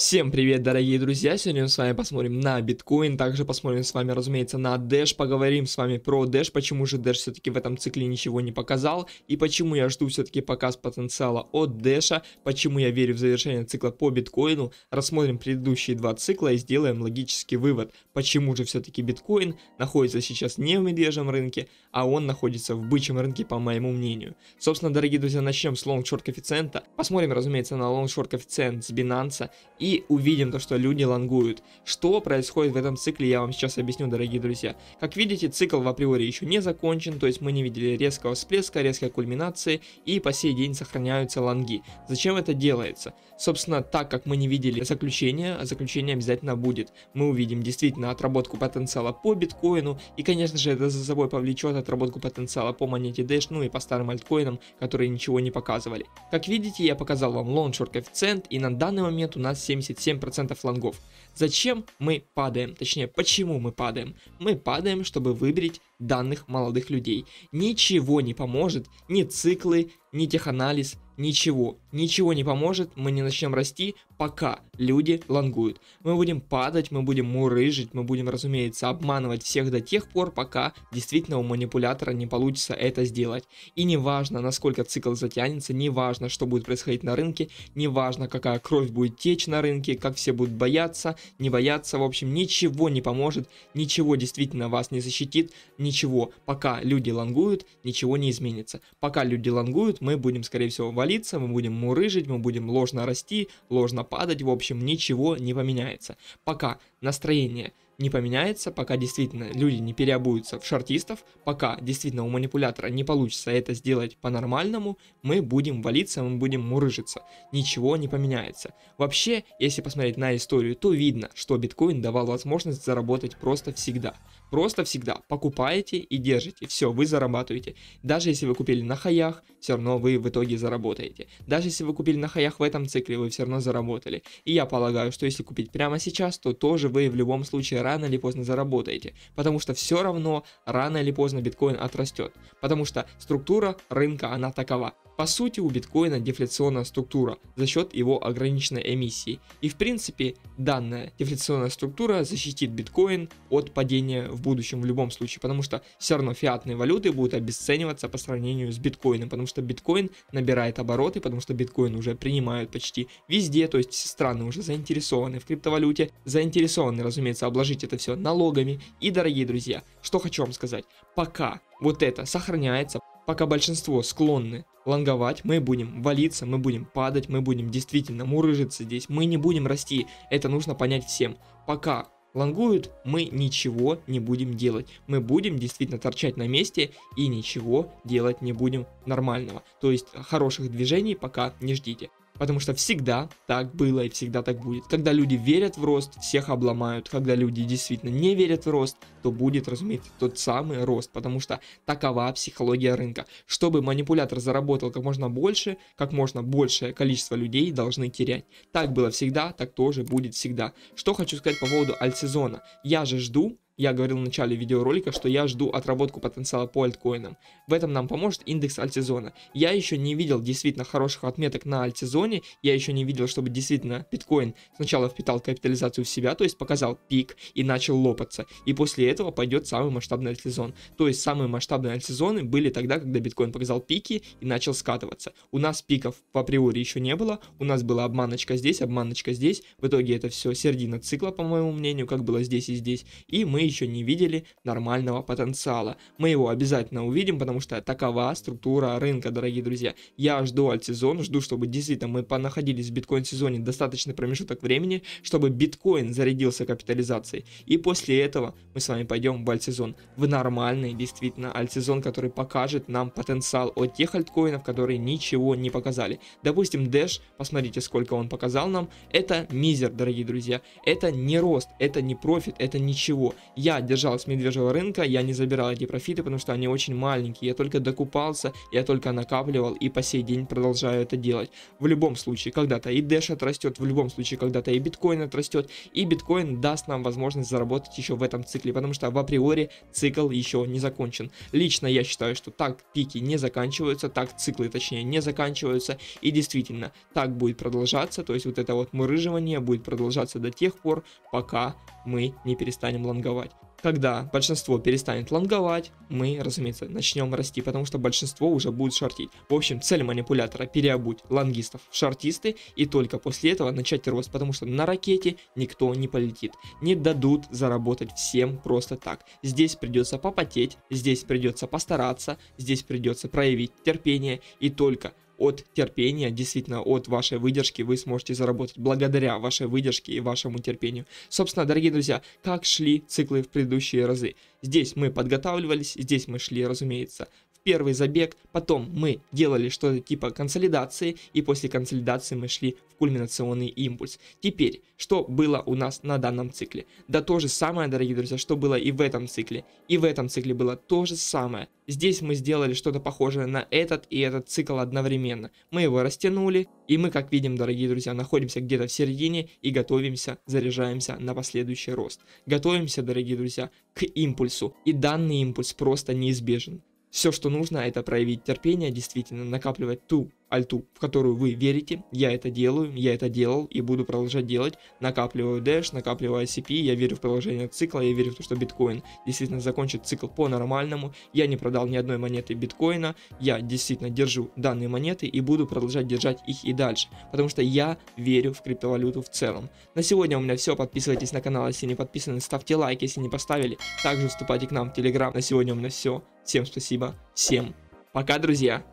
Всем привет, дорогие друзья! Сегодня мы с вами посмотрим на биткоин, также посмотрим с вами, разумеется, на Dash, поговорим с вами про Dash, почему же Dash все-таки в этом цикле ничего не показал, и почему я жду все-таки показ потенциала от Dash, почему я верю в завершение цикла по биткоину, рассмотрим предыдущие два цикла и сделаем логический вывод, почему же все-таки биткоин находится сейчас не в медвежьем рынке, а он находится в бычьем рынке, по моему мнению. Собственно, дорогие друзья, начнем с long-short коэффициента, посмотрим, разумеется, на long-short коэффициент с Binance и увидим то, что люди лонгуют. Что происходит в этом цикле, я вам сейчас объясню, дорогие друзья. Как видите, цикл в априори еще не закончен, то есть мы не видели резкого всплеска, резкой кульминации, и по сей день сохраняются лонги. Зачем это делается? Собственно, так как мы не видели заключения, а заключение обязательно будет. Мы увидим действительно отработку потенциала по биткоину, и, конечно же, это за собой повлечет отработку потенциала по монете Dash, ну и по старым альткоинам, которые ничего не показывали. Как видите, я показал вам long-short коэффициент, и на данный момент у нас 7 77% флангов. Зачем мы падаем? Точнее, почему мы падаем? Мы падаем, чтобы выбрать данных молодых людей. Ничего не поможет, ни циклы, ни теханализ, ничего. Ничего не поможет, мы не начнем расти, пока люди лонгуют. Мы будем падать, мы будем мурыжить, мы будем, разумеется, обманывать всех до тех пор, пока действительно у манипулятора не получится это сделать. И не важно, насколько цикл затянется, не важно, что будет происходить на рынке, не важно, какая кровь будет течь на рынке, как все будут бояться, не бояться, в общем, ничего не поможет, ничего действительно вас не защитит, ничего. Пока люди лонгуют, ничего не изменится. Пока люди лонгуют, мы будем, скорее всего, валиться, мы будем мурыжить, мы будем ложно расти, ложно падать, в общем, ничего не поменяется. Пока настроение не поменяется, пока действительно люди не переобуются в шартистов, пока действительно у манипулятора не получится это сделать по-нормальному, мы будем валиться, мы будем мурыжиться. Ничего не поменяется. Вообще, если посмотреть на историю, то видно, что биткоин давал возможность заработать просто всегда. Просто всегда покупаете и держите, все, вы зарабатываете. Даже если вы купили на хаях, все равно вы в итоге заработаете. Даже если вы купили на хаях в этом цикле, вы все равно заработали. И я полагаю, что если купить прямо сейчас, то тоже вы в любом случае рано или поздно заработаете. Потому что все равно рано или поздно биткоин отрастет. Потому что структура рынка, она такова. По сути, у биткоина дефляционная структура за счет его ограниченной эмиссии. И в принципе, данная дефляционная структура защитит биткоин от падения в будущем в любом случае, потому что все равно фиатные валюты будут обесцениваться по сравнению с биткоином, потому что биткоин набирает обороты, потому что биткоин уже принимают почти везде, то есть страны уже заинтересованы в криптовалюте, заинтересованы, разумеется, обложить это все налогами. И, дорогие друзья, что хочу вам сказать, пока вот это сохраняется, пока большинство склонны лонговать, мы будем валиться, мы будем падать, мы будем действительно мурыжиться здесь, мы не будем расти, это нужно понять всем. Пока лонгуют, мы ничего не будем делать. Мы будем действительно торчать на месте и ничего делать не будем нормального. То есть хороших движений пока не ждите. Потому что всегда так было и всегда так будет. Когда люди верят в рост, всех обломают. Когда люди действительно не верят в рост, то будет, разумеется, тот самый рост. Потому что такова психология рынка. Чтобы манипулятор заработал как можно больше, как можно большее количество людей должны терять. Так было всегда, так тоже будет всегда. Что хочу сказать по поводу альтсезона. Я же жду я говорил в начале видеоролика, что я жду отработку потенциала по альткоинам. В этом нам поможет индекс альтсезона. Я еще не видел действительно хороших отметок на альтсезоне, я еще не видел, чтобы действительно биткоин сначала впитал капитализацию в себя, то есть показал пик и начал лопаться. И после этого пойдет самый масштабный альтсезон. То есть самые масштабные альтсезоны были тогда, когда биткоин показал пики и начал скатываться. У нас пиков в априори еще не было, у нас была обманочка здесь, обманочка здесь. В итоге это все середина цикла, по моему мнению, как было здесь и здесь. И мы еще не видели нормального потенциала. Мы его обязательно увидим, потому что такова структура рынка, дорогие друзья. Я жду альтсезон, жду, чтобы действительно мы находились в биткоин-сезоне достаточный промежуток времени, чтобы биткоин зарядился капитализацией. И после этого мы с вами пойдем в альтсезон, в нормальный действительно альтсезон, который покажет нам потенциал от тех альткоинов, которые ничего не показали. Допустим, Dash, посмотрите, сколько он показал нам, это мизер, дорогие друзья. Это не рост, это не профит, это ничего. Я держал с медвежьего рынка, я не забирал эти профиты, потому что они очень маленькие. Я только докупался, я только накапливал и по сей день продолжаю это делать. В любом случае, когда-то и Dash отрастет, в любом случае, когда-то и биткоин отрастет, и биткоин даст нам возможность заработать еще в этом цикле, потому что в априори цикл еще не закончен. Лично я считаю, что так пики не заканчиваются, так циклы точнее не заканчиваются, и действительно так будет продолжаться, то есть вот это вот мурыживание будет продолжаться до тех пор, пока мы не перестанем лонговать. Когда большинство перестанет лонговать, мы, разумеется, начнем расти, потому что большинство уже будет шортить. В общем, цель манипулятора переобуть лонгистов в шортисты и только после этого начать рост, потому что на ракете никто не полетит. Не дадут заработать всем просто так. Здесь придется попотеть, здесь придется постараться, здесь придется проявить терпение и только от терпения, действительно от вашей выдержки вы сможете заработать благодаря вашей выдержке и вашему терпению. Собственно, дорогие друзья, как шли циклы в предыдущие разы? Здесь мы подготавливались, здесь мы шли, разумеется, первый забег, потом мы делали что-то типа консолидации, и после консолидации мы шли в кульминационный импульс. Теперь, что было у нас на данном цикле? Да то же самое, дорогие друзья, что было и в этом цикле. И в этом цикле было то же самое. Здесь мы сделали что-то похожее на этот и этот цикл одновременно. Мы его растянули, и мы, как видим, дорогие друзья, находимся где-то в середине и готовимся, заряжаемся на последующий рост. Готовимся, дорогие друзья, к импульсу. И данный импульс просто неизбежен. Все, что нужно, это проявить терпение, действительно накапливать ту альту, в которую вы верите. Я это делаю, я это делал и буду продолжать делать. Накапливаю Dash, накапливаю ICP, я верю в продолжение цикла, я верю в то, что биткоин действительно закончит цикл по-нормальному. Я не продал ни одной монеты биткоина, я действительно держу данные монеты и буду продолжать держать их и дальше, потому что я верю в криптовалюту в целом. На сегодня у меня все, подписывайтесь на канал, если не подписаны, ставьте лайк, если не поставили. Также вступайте к нам в Телеграм. На сегодня у меня все. Всем спасибо, всем пока, друзья!